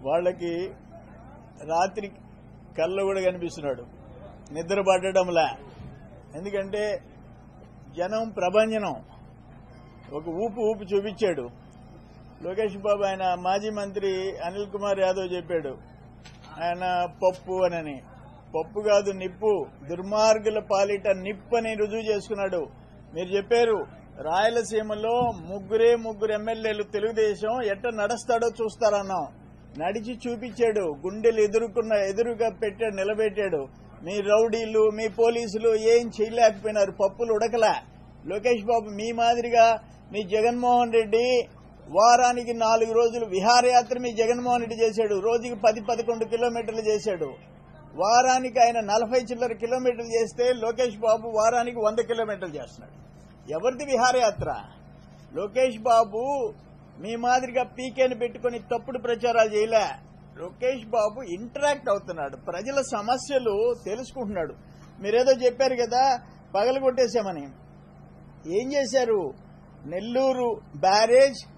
వాళ్ళకి రాత్రి కళ్ళు కూడా కనిపిస్తున్నాడు. నిద్ర పట్టడంలా ఎందుకంటే జనం ప్రభంజనం. ఒక ఊపు ఊపు చూపించాడు. లోకేష్ బాబు ఆయన మాజీ మంత్రి అనిల్ కుమార్ యాదవ్ చెప్పాడు. ఆయన పప్పు అనని. పప్పు కాదు నిప్పు. దుర్మార్గుల పాలిట నిప్పు అని రుజువు చేసుకున్నాడు. మీరు చెప్పారు రాయలసీమలో ముగ్గురే ముగ్గురు ఎమ్మెల్యేలు తెలుగుదేశం ఎట్ట నడుస్తాడో చూస్తారన్నాం. నడిచి చూపించాడు. గుండెలు ఎదుర్కొన్న ఎదురుగా పెట్టాడు నిలబెట్టాడు. మీ రౌడీలు మీ పోలీసులు ఏం చేయలేకపోయినారు. పప్పులు ఉడకలా. లోకేష్ బాబు మీ మాదిరిగా మీ జగన్మోహన్ రెడ్డి వారానికి నాలుగు రోజులు విహారయాత్ర మీ జగన్మోహన్ రెడ్డి చేశాడు. రోజుకి పది పదకొండు కిలోమీటర్లు చేశాడు. వారానికి ఆయన నలభై చిల్లర కిలోమీటర్లు చేస్తే లోకేష్ బాబు వారానికి వంద కిలోమీటర్లు చేస్తున్నాడు. ఎవరిది విహారయాత్ర? లోకేష్ బాబు మీ మాదిరిగా పీకేని పెట్టుకుని తప్పుడు ప్రచారాలు చేయలే. లోకేష్ బాబు ఇంటరాక్ట్ అవుతున్నాడు. ప్రజల సమస్యలు తెలుసుకుంటున్నాడు. మీరేదో చెప్పారు కదా పగలగొట్టేశామని ఏం చేశారు? నెల్లూరు బ్యారేజ్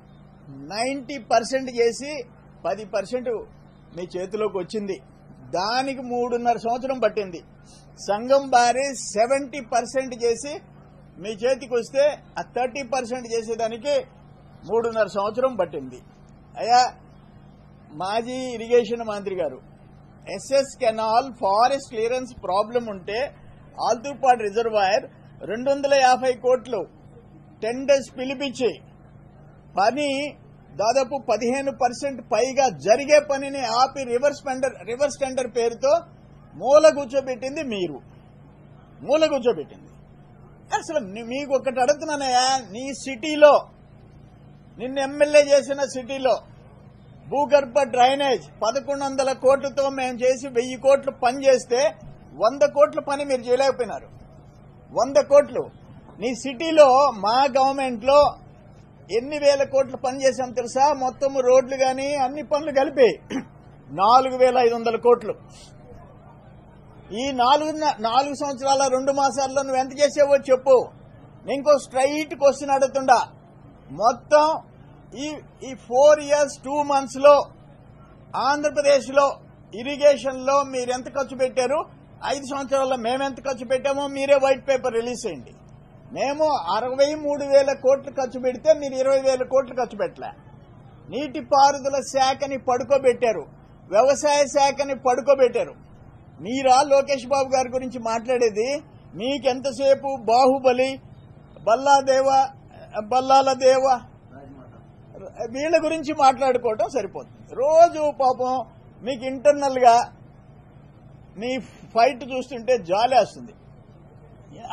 నైంటీ పర్సెంట్ చేసి పది పర్సెంట్ మీ చేతిలోకి వచ్చింది. దానికి మూడున్నర సంవత్సరం పట్టింది. సంఘం బ్యారేజ్ సెవెంటీ పర్సెంట్ చేసి మీ చేతికి వస్తే ఆ థర్టీ పర్సెంట్ చేసేదానికి మూడున్నర సంవత్సరం పట్టింది. అయ్యా మాజీ ఇరిగేషన్ మంత్రి గారు S S canal forest clearance problem ఉంటే ఆల్తూపాడు రిజర్వాయర్ రెండు వందల యాభై కోట్లు టెండర్స్ పిలిపించి పని దాదాపు పదిహేను పర్సెంట్ పైగా జరిగే పనిని ఆపి రివర్స్ టెండర్ రివర్స్ టెండర్ పేరుతో మూల కూర్చోబెట్టింది మీరు. మూల కూర్చోబెట్టింది. అసలు మీకు ఒకటి అడుగుతున్నానయ్యా నీ సిటీలో నిన్ను ఎమ్మెల్యే చేసిన సిటీలో భూగర్భ డ్రైనేజ్ పదకొండు వందల కోట్లతో మేము చేసి వెయ్యి కోట్లు పని చేస్తే వంద కోట్ల పని మీరు చేయలేకపోయినారు. వంద కోట్లు. నీ సిటీలో మా గవర్నమెంట్లో ఎన్ని వేల కోట్లు పని చేశాం తెలుసా? మొత్తం రోడ్లు గాని అన్ని పనులు కలిపి నాలుగు వేల ఐదు వందల కోట్లు. ఈ నాలుగు నాలుగు సంవత్సరాల రెండు మాసాల్లో నువ్వు ఎంత చేసావో చెప్పు. నేను ఇంకో స్ట్రైట్ క్వశ్చన్ అడుగుతుండా. మొత్తం ఈ ఈ ఫోర్ ఇయర్స్ టూ మంత్స్లో ఆంధ్రప్రదేశ్లో ఇరిగేషన్లో మీరు ఎంత ఖర్చు పెట్టారు? ఐదు సంవత్సరాల్లో మేమెంత ఖర్చు పెట్టామో మీరే వైట్ పేపర్ రిలీజ్ చేయండి. మేము అరవై మూడు వేల కోట్లు ఖర్చు పెడితే మీరు ఇరవై వేల కోట్లు ఖర్చు పెట్టలే. నీటిపారుదల శాఖని పడుకోబెట్టారు. వ్యవసాయ శాఖని పడుకోబెట్టారు. మీరా లోకేష్ బాబు గారి గురించి మాట్లాడేది? మీకెంతసేపు బాహుబలి బల్లాదేవ బల్లాల దేవ వీళ్ళ గురించి మాట్లాడుకోవటం సరిపోతుంది. రోజు పాపం మీకు ఇంటర్నల్గా మీ ఫైట్ చూస్తుంటే జాలేస్తుంది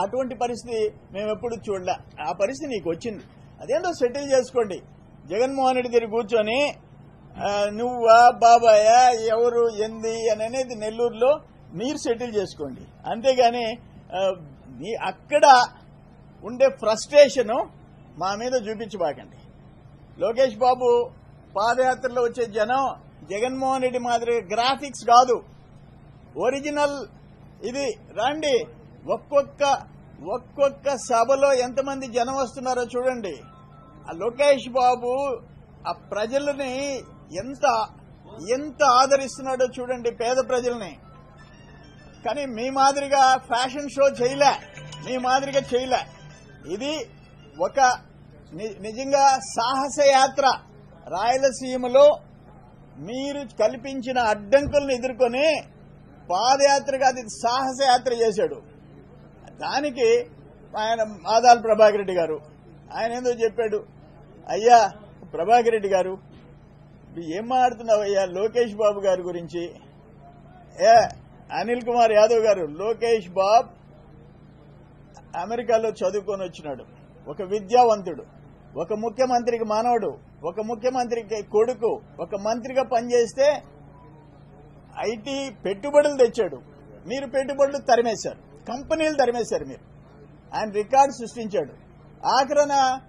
అటువంటి పరిస్థితి మేము ఎప్పుడు చూడలే. ఆ పరిస్థితి నీకు వచ్చింది. అదేంటో సెటిల్ చేసుకోండి. జగన్మోహన్ రెడ్డి దగ్గర కూర్చొని నువ్వా బాబాయా ఎవరు ఎంది అని అనేది నెల్లూరులో మీరు సెటిల్ చేసుకోండి. అంతేగాని మీ అక్కడ ఉండే ఫ్రస్ట్రేషన్ మా మీద చూపించబాకండి. లోకేష్ బాబు పాదయాత్రలో వచ్చే జనం జగన్మోహన్ రెడ్డి మాదిరి గ్రాఫిక్స్ కాదు. ఒరిజినల్ ఇది. రండి. ఒక్కొక్క ఒక్కొక్క సభలో ఎంతమంది జనం వస్తున్నారో చూడండి. ఆ లోకేష్ బాబు ఆ ప్రజలని ఎంత ఎంత ఆదరిస్తున్నాడో చూడండి పేద ప్రజల్ని. కానీ మీ మాదిరిగా ఫ్యాషన్ షో చేయలే. మీ మాదిరిగా చేయలే. ఇది ఒక ని- నిజంగా సాహసయాత్ర రాయలసీమలో మీరు కల్పించిన అడ్డంకులను ఎదుర్కొని పాదయాత్రగా అది సాహసయాత్ర చేశాడు. దానికి ఆయన మాదాల్ ప్రభాకర్ రెడ్డి గారు ఆయన ఏందో చెప్పాడు. అయ్యా ప్రభాకర్ రెడ్డి గారు ఏం మాట్లాడుతున్నావు అయ్యా లోకేష్ బాబు గారి గురించి? ఏ అనిల్ కుమార్ యాదవ్ గారు లోకేష్ బాబ్ అమెరికాలో చదువుకొని వచ్చినాడు. ఒక విద్యావంతుడు ఒక ముఖ్యమంత్రికి మానవుడు ఒక ముఖ్యమంత్రికి కొడుకు ఒక మంత్రిగా పనిచేస్తే ఐటీ పెట్టుబడులు తెచ్చాడు. మీరు పెట్టుబడులు తరిమేశారు. కంపెనీలు తరిమేశారు మీరు. ఆయన రికార్డు సృష్టించాడు. ఆఖరణ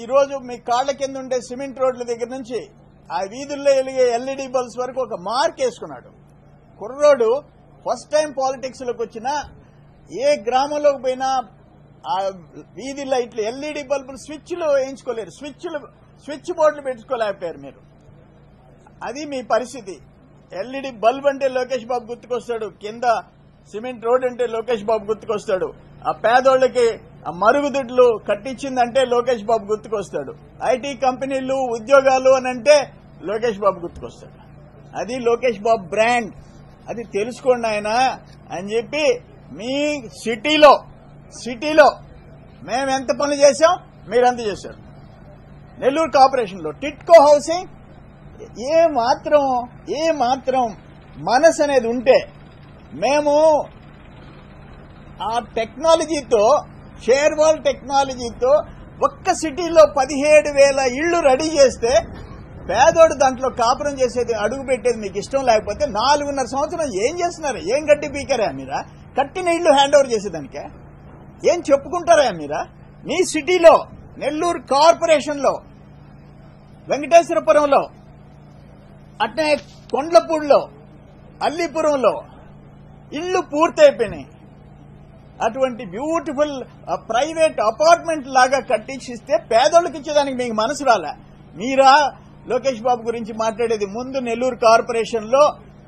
ఈరోజు మీ కాళ్ళ కింద ఉండే సిమెంట్ రోడ్ల దగ్గర నుంచి ఆ వీధుల్లో వెలిగే ఎల్ఈడి బల్బ్స్ వరకు ఒక మార్క్ వేసుకున్నాడు. కుర్రోడు ఫస్ట్ టైం పాలిటిక్స్లోకి వచ్చినా ఏ గ్రామంలోకి పోయినా ఆ వీధి లైట్లు ఎల్ఈడి బల్బులు స్విచ్లు వేయించుకోలేరు. స్విచ్లు స్విచ్ బోర్డులు పెట్టుకోలేకపోయారు మీరు. అది మీ పరిస్థితి. ఎల్ఈడి బల్బ్ అంటే లోకేష్ బాబు గుర్తుకొస్తాడు. కింద సిమెంట్ రోడ్ అంటే లోకేష్ బాబు గుర్తుకొస్తాడు. ఆ పేదోళ్ళకి ఆ మరుగుదొడ్లు కట్టించిందంటే లోకేష్ బాబు గుర్తుకొస్తాడు. ఐటీ కంపెనీలు ఉద్యోగాలు అని అంటే లోకేష్ బాబు గుర్తుకొస్తాడు. అది లోకేష్ బాబు బ్రాండ్. అది తెలుసుకోండి ఆయన అని చెప్పి మీ సిటీలో సిటీలో మేము ఎంత పనులు చేశాం? మీరెంత చేశారు. నెల్లూరు కార్పొరేషన్లో టిట్కో హౌసింగ్ ఏ మాత్రం ఏ మాత్రం మనసు అనేది ఉంటే మేము ఆ టెక్నాలజీతో షేర్వాల్ టెక్నాలజీతో ఒక్క సిటీలో పదిహేడు వేల ఇళ్ళు రెడీ చేస్తే పేదోడు దాంట్లో కాపురం చేసేది అడుగు పెట్టేది మీకు ఇష్టం లేకపోతే నాలుగున్నర సంవత్సరం ఏం చేస్తున్నారు? ఏం గట్టి పీకారా మీరా కట్టిన ఇళ్ళు హ్యాండ్ ఓవర్ చేసేదానికే? ఏం చెప్పుకుంటారా మీరా మీ సిటీలో నెల్లూరు కార్పొరేషన్లో వెంకటేశ్వరపురంలో అట్నే కొండ్లపూడిలో అల్లీపురంలో ఇళ్ళు పూర్తయిపోయినాయి. అటువంటి బ్యూటిఫుల్ ప్రైవేట్ అపార్ట్మెంట్ లాగా కట్టించిస్తే పేదోళ్ళకి ఇచ్చేదానికి మీకు మనసు రాలే. మీరా లోకేష్ బాబు గురించి మాట్లాడేది ముందు నెల్లూరు కార్పొరేషన్లో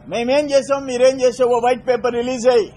మేమేం చేసాం మీరేం చేసావో వైట్ పేపర్ రిలీజ్ అయ్యి.